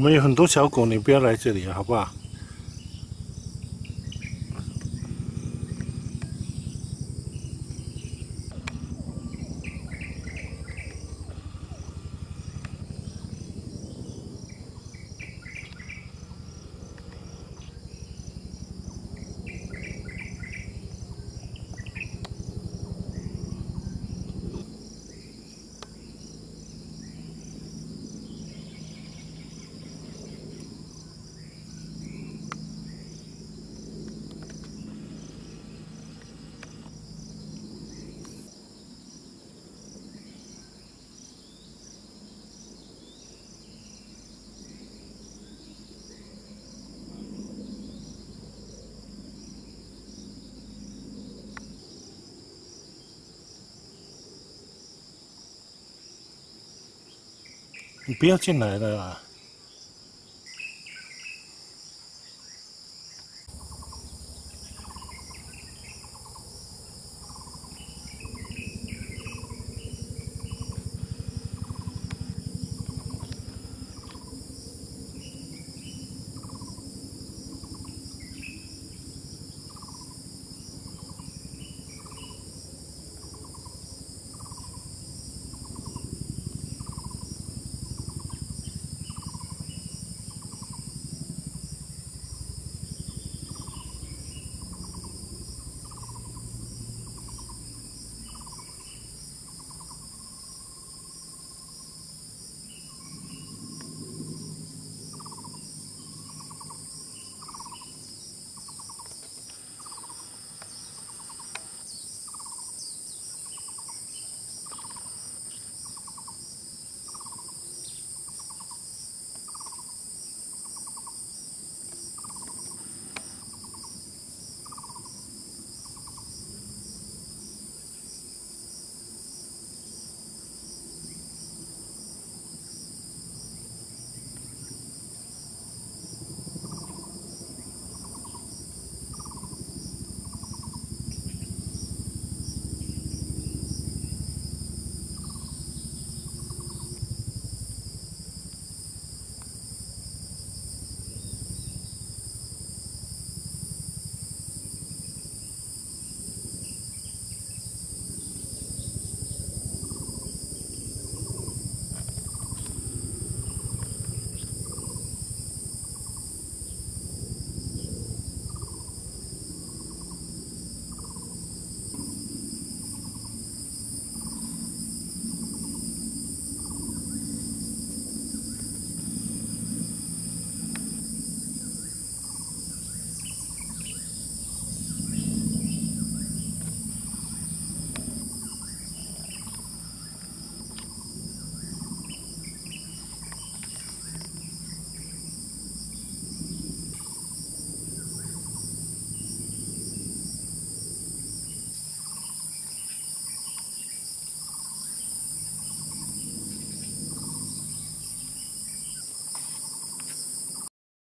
我们有很多小狗，你不要来这里好不好？你不要进来了！